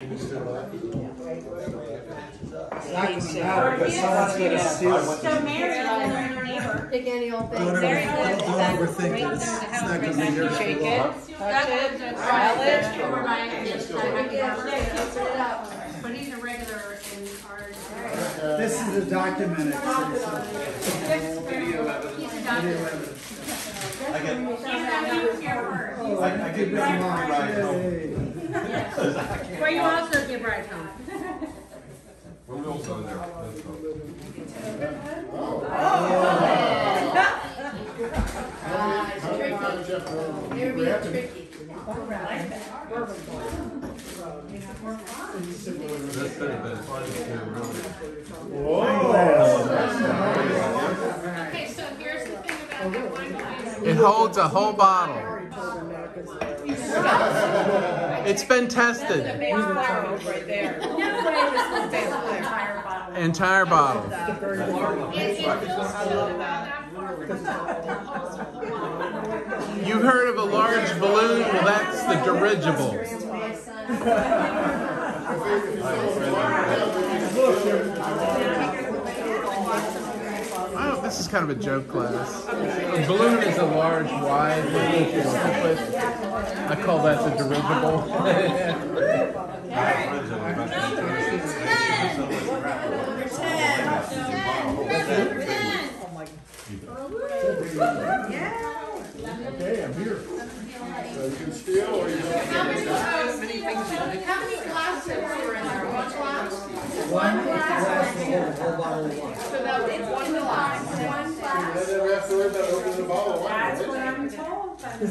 It's not gonna matter, because someone's gonna steal it. So Mary, our neighbor. Pick any old thing. Don't over- Very don't- don't overthink it, it's it's not gonna be there for Shake it, touch it, smile it. Over by this I Yeah, can put it up. But he's a regular in our. This is a documented. He's a doctor. I get, He's not even here first. I, I get back my ride home. Yay. Where you also give rides home. We'll go there. Let's go. Ah, it's tricky. They're being tricky. That's better, but it's funny too, really. Okay, so here's the thing about that one. It holds a whole bottle. It's been tested. right there. Entire bottle. It, it feels so bad. You heard of a large balloon? Well, that's the dirigible. My son. Oh, this is kind of a joke class. A balloon is a large, wide balloon. I call that the dirigible. Okay, I'm here. How many, how many glasses were in there? One glass? One glass will hold a whole bottle of wine. So that it's one glass. One glass. That's what I'm told. but-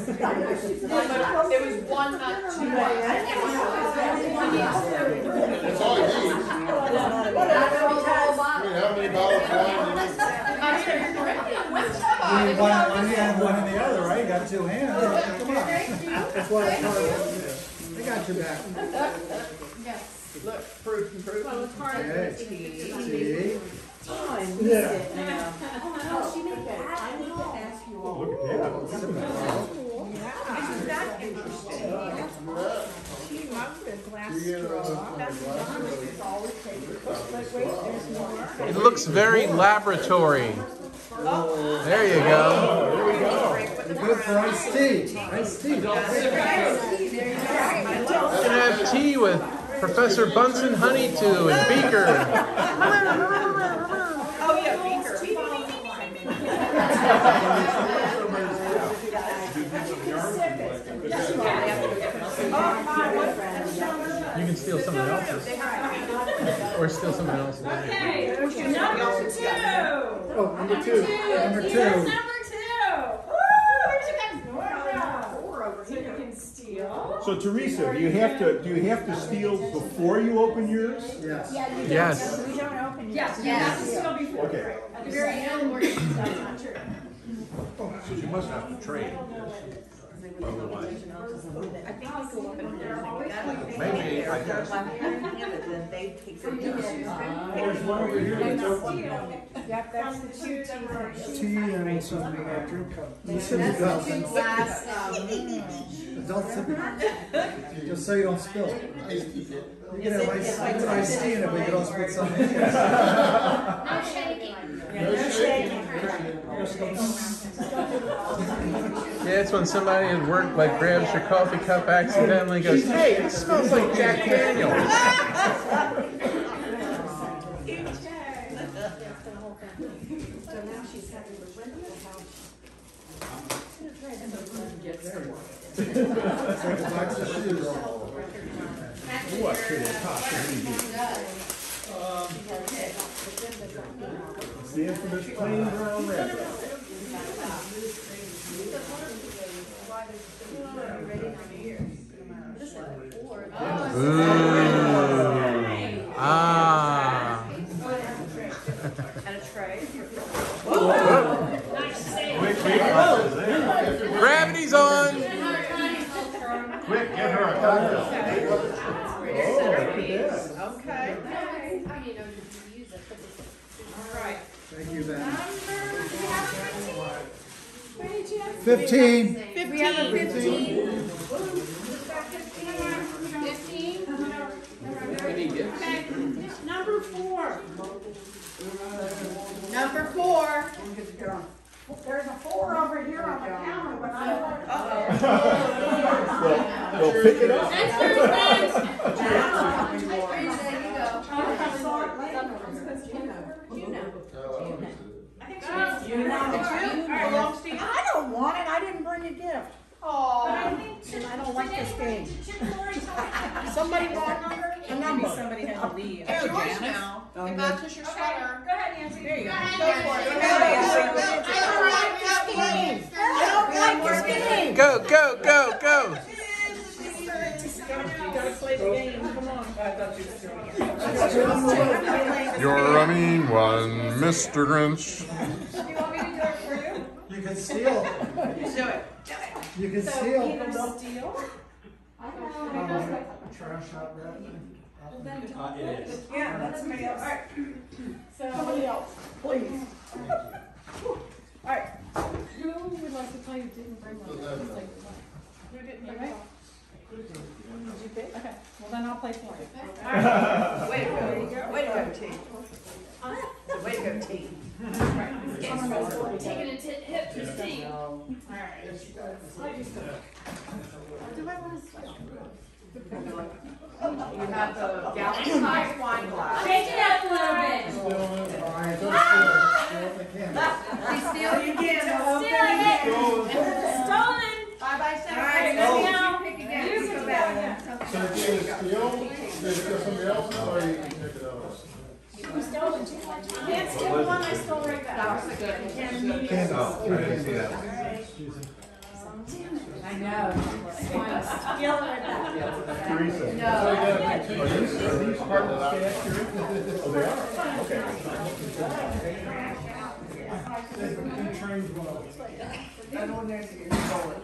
It was one, not two. That's all you need. That's a whole bottle. How many bottles of wine do you need? You need one on one hand, one in the other, right? You got two hands. Come on. That's why it's hard. I got your back. Look, proof and proof. Well, it's hard. Okay. See? Oh, she oh, loved a glass You get a- straw. That's it's always taken. But wait, there's more. It looks very laboratory. There you go. Good for iced tea. Iced tea. You can have tea with Professor Bunsen Honeydew and Beaker. Oh, yeah, beaker. You can steal someone else's. Or steal someone else's. Okay, number two. Oh, number two. Number Here's two. number two. Woo, where'd you guys go? So you can steal. So Teresa, do you have to, do you have to steal before you open yours? Yes. Yes. We don't open Yes, yet. you have to steal before. Okay. At the very end, where you, that's not true. Oh, so you must have to trade. Otherwise, I think we go up and down. maybe, I guess. There's one over here that's open. Yep, that's the two tea. Tea and some drink cup. This is That's adult. the two glass, um, Adult sipping. Just so you don't spill. You can have ice, iced tea in it, but you don't spill something. No shaking. Yeah, it's when somebody at work like grabs your coffee cup accidentally and goes, hey, it smells like Jack Daniels. Box of shoes. The infamous plain brown wrapper. Ooh. Ah. And a tray. Gravity's on. Quick, get her a cocktail. Okay. Thank you, Ben. Number, Fifteen. we have a fifteen. fifteen. Okay, number four. Number four. There's a four over here on the counter, but I don't. Well, well, pick it up. That's your friends. There you go. I saw it later. I think so. You know, it's you. All right, belongs to you. I don't want it, I didn't bring a gift. But I Oh, think I don't like this game. Chip Lori told me- Somebody want a number. Somebody had to leave. It's yours now. It matches your sweater. go ahead, Nancy. There you go. Go for it. You gotta play the game, come on. You're a mean one, Mr. Grinch. You want me to do it for you? You can steal. Do it. You can So steal. either steal. Trash out that. Uh, it is. Yeah, that's somebody else. All right. So, Somebody else, please. alright, who would like to play who didn't bring one? Who didn't bring one? Did you pick? Okay, well then I'll play for you. Alright, Way to go, way to go, team. Way to go, team. Taking a tit hip to Steve. You have the gallon size wine glass. Shake it up a little bit. Steal. All right, ah! don't steal. Steal if they can. Steal. You can, Steal stolen! Bye bye, All right, Sarah. now, Pick you again. can Go go back. So you steal, else's, or you can pick it it the one I stole right back. Oh, I didn't see that. I know. It. Teresa. Are these, part of the? Oh, they are? Okay. Well. That one next to you, stole it.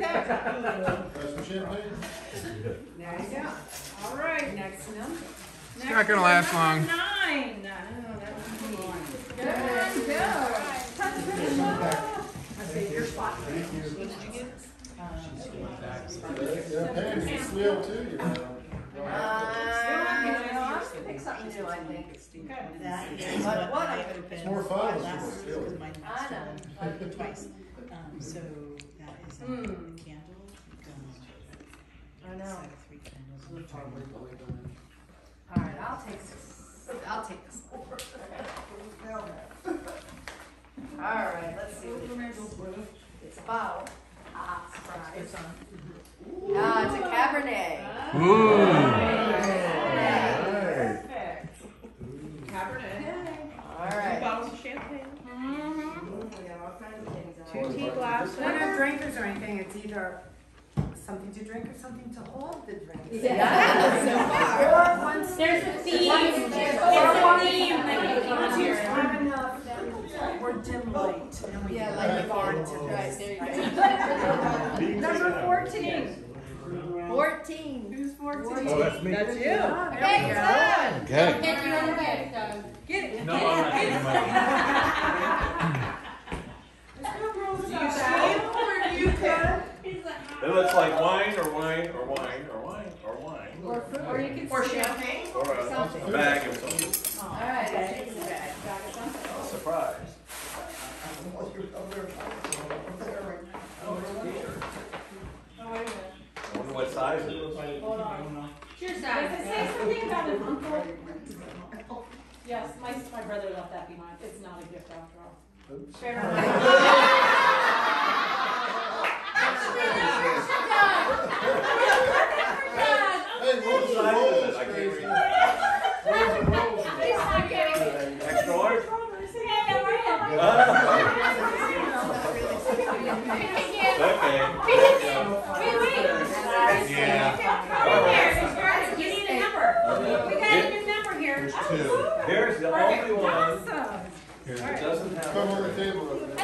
Sparkly, sparkly. Some champagne? There you go. All right, next number. It's not gonna last long. Nine. Oh, that was me. Good, go. I see your spot. Champagne, you steal too, you know. Uh, I'll have to pick something new, I think. That is what what I I- could have been. It's more fun if last people it. I was know. Twice. Um, so that is a Hmm. candle. I know. So three candles. All right, I'll take this. I'll take this. All right, let's see. what it is. It's about, ah, surprise. Ah, it's a Cabernet. Ooh. Nice. Perfect. Cabernet. All right. bottles of champagne. Mm-hmm. We got all kinds of things. on Two it. tea glasses. They're not drinkers or anything, it's either something to drink or something to hold the drink. Yeah, so far. Or once. There's a theme. Once- It's a theme that you Once you have enough, then we're dim light, and we Yeah, can like move the on garden to to this. right, there you go. Number fourteen. Fourteen. Who's fourteen? Oh, that's me. That's you. Ah, There Okay, we go. done. Okay. Get you in the bed, Doug. Get it. No, I'm not getting money. Do you steal or do you pick? It looks like wine or wine or wine or wine or wine. Or, food, or you can. Or champagne? Or a a bag of something. All right, take the bag. Surprise. Oh, wait a minute. I wonder what size it is. Hold on. Your Does it say something about an uncle? Yes, my, my brother left that behind. It's not a gift after all. Fair enough. I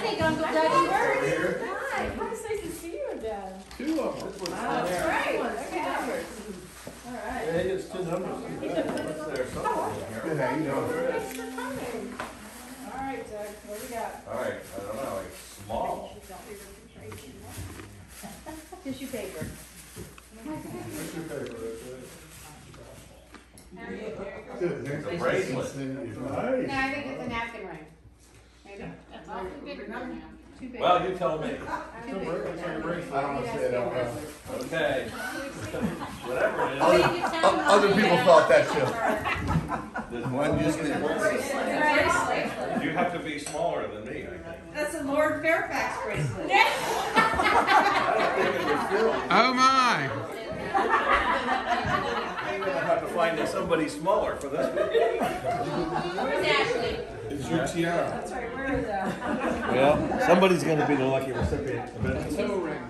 think Uncle Daddy works. Here. Hi. It's nice to see you again. Two of them. Wow. That's great. Okay. All right. Yeah, it's two numbers. What's? Something in here. Yeah, you know we got? All right, I don't know, it's small. Tissue paper. What's your favorite? It's a bracelet. No, I think it's a napkin ring. Maybe. That's all too big for now. Too big. Well, you tell me. Too big for It's like a now. bracelet. I don't say I don't know. Okay. Whatever it So is. you can tell me Other people thought that too. One just did. Bracelet. You have to be smaller than me, I think. That's a Lord Fairfax bracelet. I don't think it would fit. Oh my! I'm gonna have to find somebody smaller for this one. Where's Ashley? It's your tiara. That's right, where is that? Well, somebody's gonna be the lucky recipient eventually. Toe ring.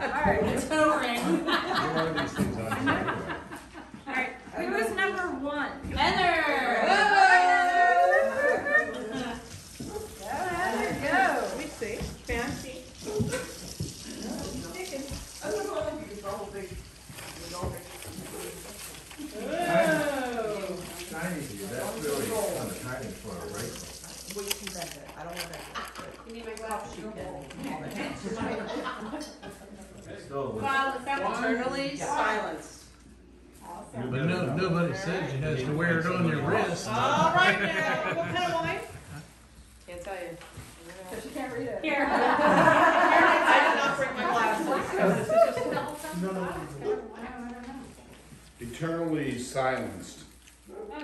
All right. Toe ring. One of these things on here. All right, who is number one? Heather. There you go. We see. Fancy. Oh. Tiny, that's really kind of tiny for a bracelet. You need my glasses. Still, Well, it's got Eternally silence. But no, nobody says you has to wear it on your wrist. All right now, what kind of wine? Can't tell you. Because you can't read it. Here. I did not bring my glasses. No, no, no. Eternally silenced.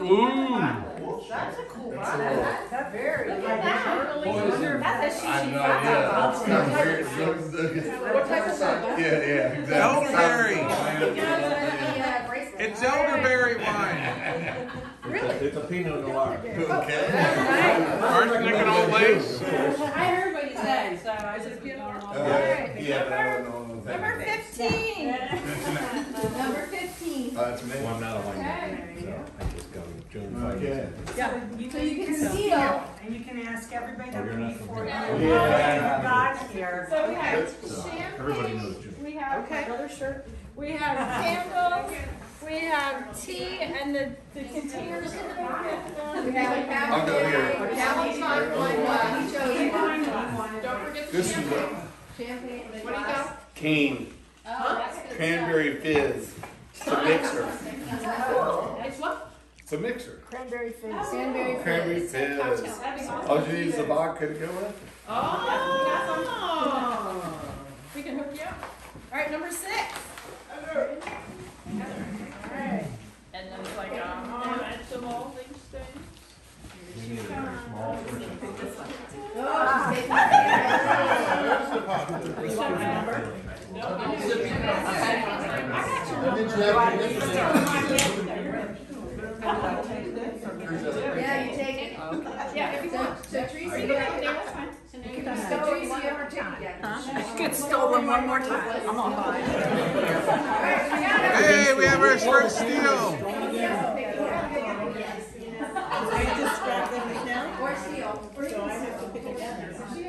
Ooh! That's a cool one. That's very. Look at that. That's a I look at- What type of? Yeah, yeah, exactly. Elderberry. It's elderberry wine. a, it's a Pinot Noir. Okay. Arsenic old lace. I heard what you so I just put it on. Uh, Yeah, but I don't know. the thing. Number fifteen. Number fifteen. Uh, That's me. Well, I'm not a wine Okay. so I just go June five. Okay. Yeah. You So you can seal. And you can ask everybody Oh, you're that not before from you here. got here. So we have Everybody champagne, knows June. we have another shirt, we have candles, we have tea and the, the containers in the back. We have I'll go here. Now, time, one, uh, he chose one. Don't forget the This champagne. Champagne. What do you got? cane, Oh, that's good. cranberry fizz. It's a mixer. It's what? It's a mixer. Cranberry fizz. Cranberry Cranberry fizz. fizz. That'd be awesome. Oh, did you use the vodka to go with? it? Oh. We can hook you up. All right, number six. All right. And then it's like, um, vegetable things, things. You need a very small person. Oh, she's taking it. I think you have to Yeah, you take it. Yeah, if you So, want. so Teresa, you you can have have to it, that's fine. So now you can so Teresa, you ever take it yet? Get stolen one more time. I'm on by. Hey, we have our first steal. Or seal.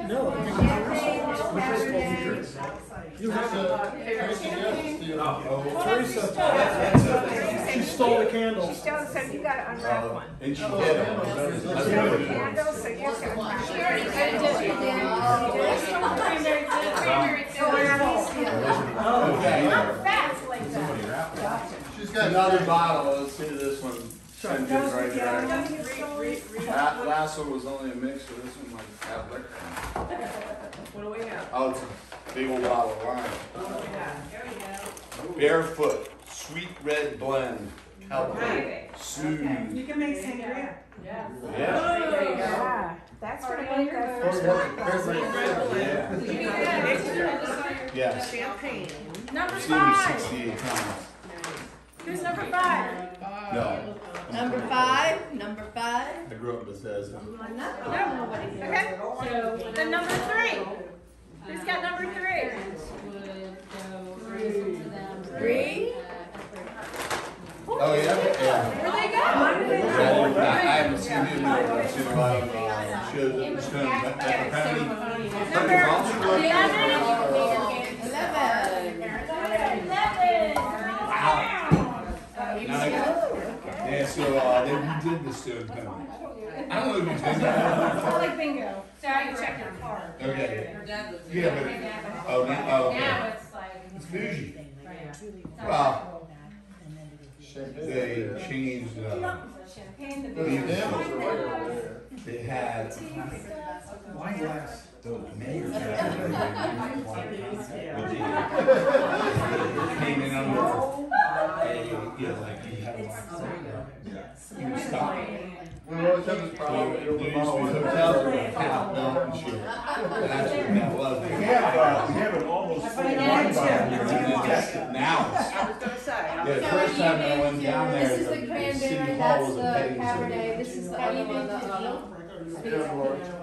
No, I think Champagne, Cabernet. you have to. Oh, Teresa, she stole the candles. So you gotta unwrap one. Uh, and she did it. Candles, so you can. She already said it, did she? Cranberry fizz, cranberry fizz. I'm oh, fast like that. She's got Another bottle, let's see this one. Send it right there. That last one was only a mixer, this one like half liquor. What do we have? Oh, it's a big old bottle of wine. What do we have? There we go. Barefoot, sweet red blend, California, Soothe. You can make sangria. Yeah. Yeah. There you go. Yeah, that's Already gonna on make your that board. first one. Yeah. Did you get that extra? Yes. Champagne. Number five. Who's number five? No. Number five, number five. I grew up in Bethesda. No. Okay. So then number three. Who's got number three? Three. Oh, yeah? Yeah. Where'd they go? I haven't to, uh, show the stone, that, that apparently. Number Yeah, so, uh, they redid the stone penalty. I don't know if you've been there. like bingo. Sorry, check your card. Okay. Yeah, but, oh, now, oh, Now okay. it's like. It's bougie. Well, they changed, uh, Champagne, the The bingo. dams are right there. they had, Wine glass. the mayor came in under a, you know, like he had a, he was stopped. We always have this problem. there used to be hotels with half built and shit. And that's what that was. We have, uh, we have an almost full wine bar here. And then that's. Now yeah, was- the first time I went down there, This is the the cranberry, city hall that's was the a petting zoo. Cabernet, this is the other one, the, um,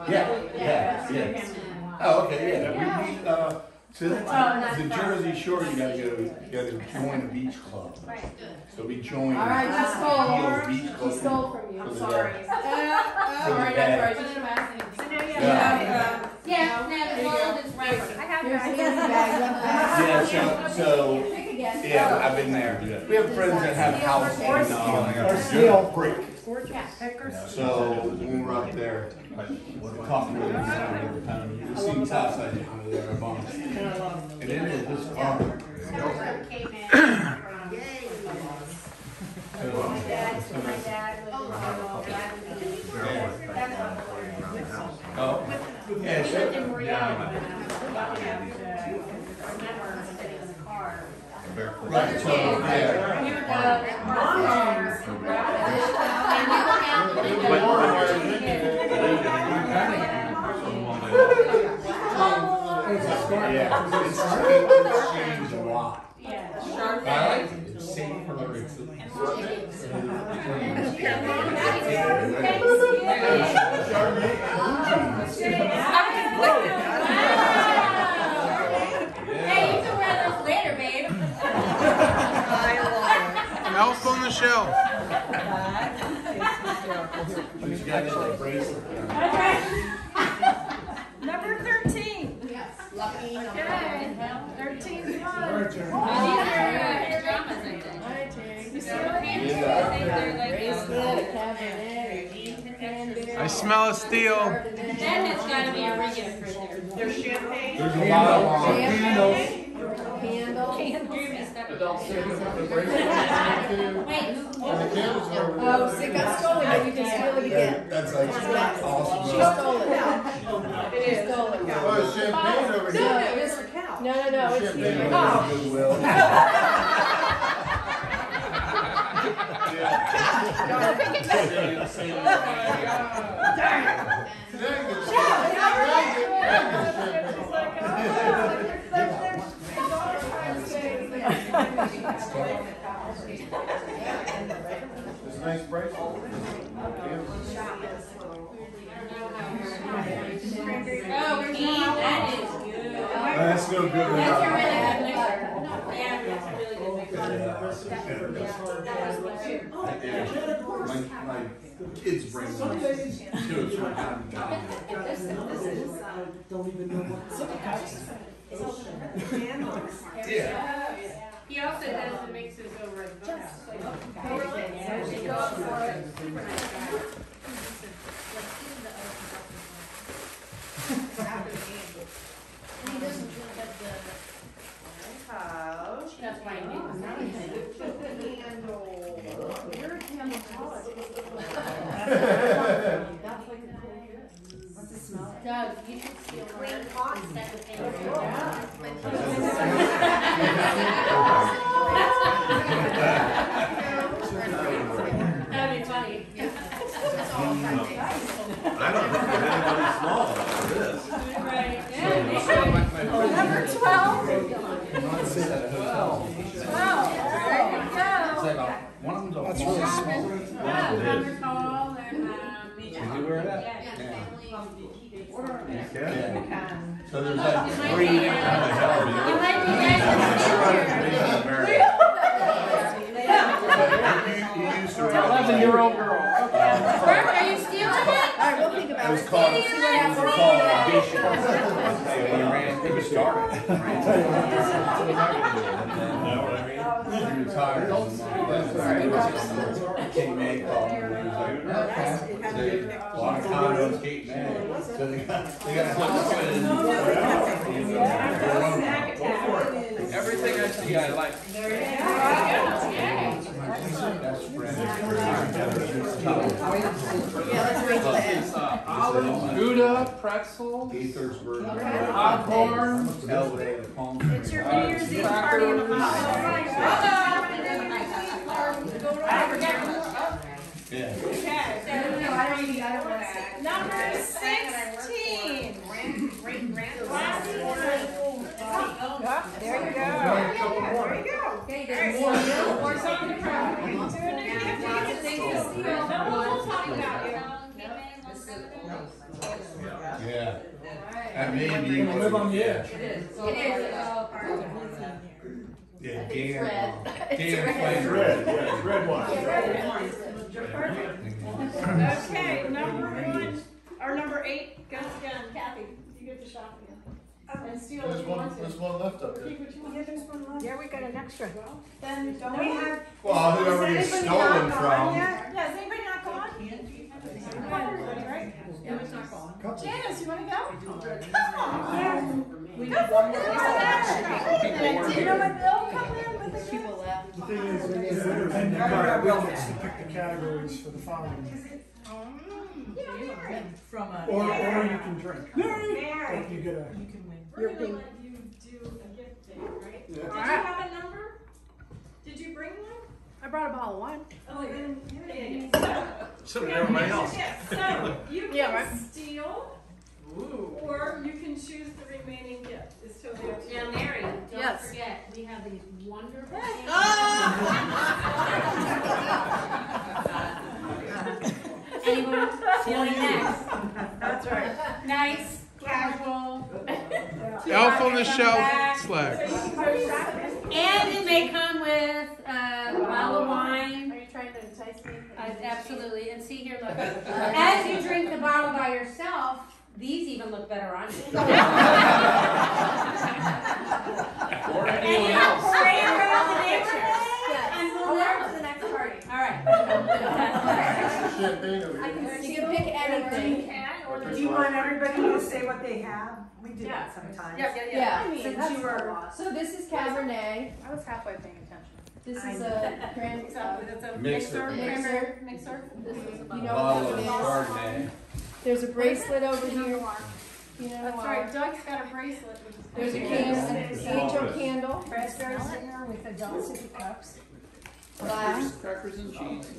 Yeah, yeah, yeah. Oh, okay, yeah, we meet, uh, to the Jersey Shore, you gotta go, you gotta join a beach club. So we joined. All right, she stole. Deal's Beach She Club. stole from you. For the sorry. day. Uh, For the day. Yeah. Yeah, now the world is right. I have your Yeah, so, so, Pick again. yeah, I've been there. We have friends that have houses in, uh, Or steel. brick. So when we're up there, we talked with them, um, we seen topside under there, a bunch. And then it was this farm. Oh, yeah, so, right, so, yeah. Yeah, it's it's changed a lot. I like it, it's safer, it's. Hey, you can wear those later, babe. Elf on the shelf. She's got that bracelet. Number thirteen. Yes. Lucky. Okay. Thirteen's All one. I smell a steel. Then it's gotta be a regular right there. There's champagne. There's a lot of, uh, Candles. Adult cities have the bracelet and the Wait. and the candles are over Oh, there. so it got stolen, but you can steal it again. that's like awesome. She stole it. It She stole it. Oh, it's champagne over No, here. no, it's the cow. No, no, no, it's Champagne you. over Oh. there. Goodwill. Dang it, dang it, dang it, champagne. It's a nice bracelet. Oh, that is good. That's no good. That's your really good mixer. Yeah, that's a really good mixer. My, my kids bring them to us from time to time. Yeah. He also does the mixes over at the boathouse. Couch. That's why I knew. Doug, you should steal clean pot set the thing. That'd be funny. I don't think there's anybody small like this. Right, yeah, they. Number twelve. Wow, there you go. one of them's a. That's really small. Yeah, number tall and, um. Did you wear that? Yeah. Yeah. Um, so there's like three. You might be nice You used to. Eleven-year-old girl. Bert, are you stealing it? It was called, it was called audition. He ran, he was started. Know what I mean? He retired. Cape May called him. and he was like, okay. They- A lot of condos, Cape May. So they got, they got. Everything I see, I like. That's Brandon. Yeah, let's wait till the. Gouda, pretzel, popcorn. LA, the Palm. It's your New Year's Eve party in the Yeah. Number sixteen. Last one. There you go. There you go. Or something to cry. Two and a half years. No, we'll talk about you. Yeah. That may be. Live on the edge. Yeah, It's Dan. red. It's Dan red. played Red, yeah, red one. Okay, number one, or number eight goes again. Kathy, you get the shot again. Oh. And steal if There's you one, want to. there's one left up there. Keep what you want. Yeah, we got an extra. Then, Don't we have? Well, whoever gets Has stolen anybody not gone from. yet? Yeah, is anybody not going? Everybody, right? Yeah, it's not going. Janice, you wanna go? Come on. We Go for it. You know what, they'll come in with the People left. The thing is, it is independent, our gets to pick the categories for the following. Um, From a. Or, or you can drink. Mary. If you get a, You can win. We're gonna let you do a gift thing, right? Did you have a number? Did you bring one? I brought a bottle of wine. Oh, then, here it is. So did everybody else. Yes, so you Yeah, right. can steal, or you can choose the remaining gift. It's totally up to you. Now, Mary, don't Yes. forget, we have these wonderful. Anyone feeling next? That's right. Nice, casual, Elf on the shelf slacks. and it may come with uh, a bottle of wine. Are you trying to entice me? Uh, Absolutely, and see here, look, as you drink the bottle by yourself, these even look better on you. Or anyone you else. spray around the neighborhood, and we'll we're learn. on to the next party. All right. Champagne over I here. can You can pick anything. Do you want everybody to say what they have? We do Yeah. that sometimes. Yeah, yeah, yeah. Yeah, I mean, since that's you a were- lot. So this is Cabernet. I was halfway paying attention. This I is know. a grand, uh, Exactly, a Mixer. mixer, Mixer. cranberry mixer. this is, you know Bottle what of that is. Chardonnay. There's a bracelet over Pinot here. Noir. Pinot That's right, Doug's got a bracelet. There's a candle, an angel candle, raspberry center with adult sippy cups. Glass. Crackers and cheese.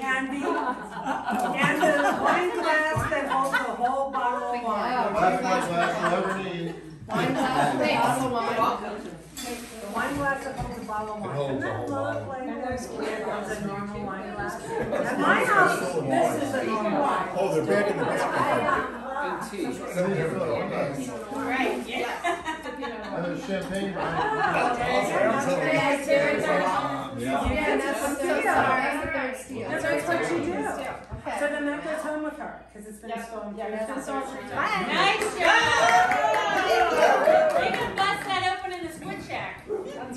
And the, and the wine glass that holds a whole bottle of wine. Yeah, Last glass you'll need. Wine glass, with a bottle of wine. The wine glass that holds a bottle of It wine. holds Doesn't a that whole look bottle. like there's there's a normal wine glass? At my house, this is a normal wine. oh, they're back in the basket. And uh, tea. Right, yeah. And there's champagne behind oh, Yeah, a- Yeah. Yeah, that's what they're, that's the third steel. That's what you do. So then that goes home with her, because it's been Yeah. stolen. Yeah, it's been times. stolen three Nice job! We can bust that open in the switch shack.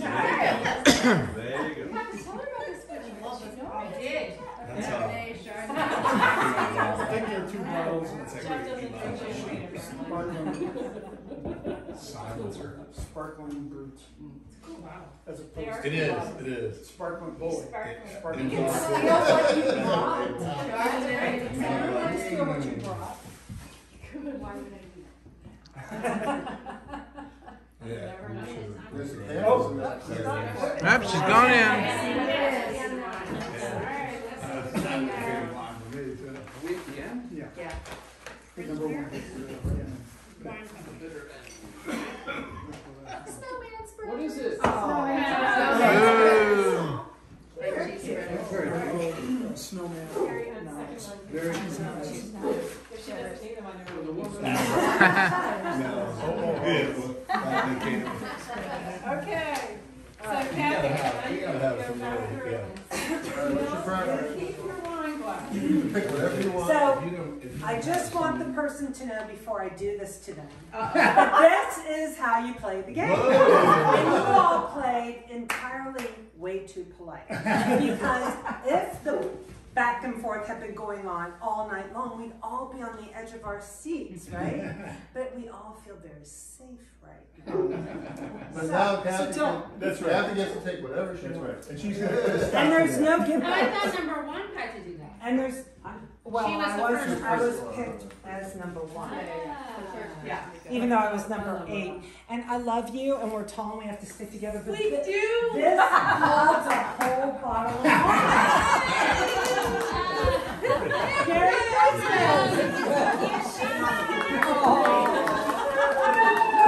Right. There you go. I did. That's. I think there two bottles champagne. sparkling, Silencer. sparkling brut. As They are- opposed It is, it is. sparkling bully. Sparkling. Sparkling You can steal what you brought. Have to steal what you brought. Yeah. There's the candles in that. Yep, she's gone in. We at the end? Yeah. Yeah. Number one. What is it? Ooh. Snowman. Carrie had second one. Very nice. If she doesn't take them, I know. Okay, so Kathy. have- you gotta have some back little- through yeah. it. What's your priority? Keep your wine glass. You can pick whatever you want. So, If you don't- if you I don't just have want the some- person to know before I do this to them. But this is how you play the game. And you all played entirely way too polite. Because if the back and forth had been going on all night long, we'd all be on the edge of our seats, right? But we all feel very safe right now. But now So Kathy, tell- That's right. Kathy gets to take whatever she wants. right. And she's gonna put a stop And there's no give I thought number one had to do that. And there's, well, She was I the was, first I was person. picked as number one. Yeah. Even though I was number eight. And I love you and we're tall and we have to stick together. But We thi- do. This holds a whole bottle of wine. Merry Christmas!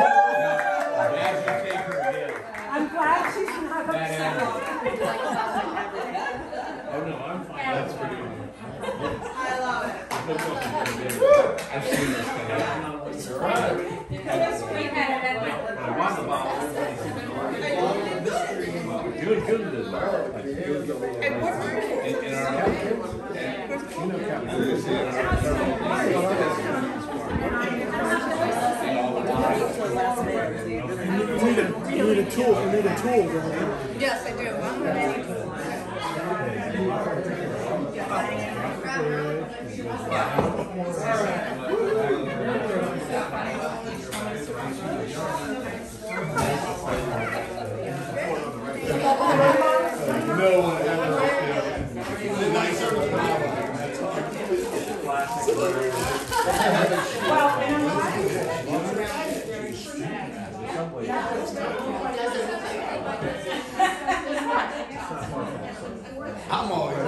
As you take her head. I'm glad she's not That upset. Oh, no, I'm fine. That's pretty good. I love it. I've seen this thing. All right. We had want good the hands. In, our. You need a, you need a tool, you need a tool. Yes, I do. No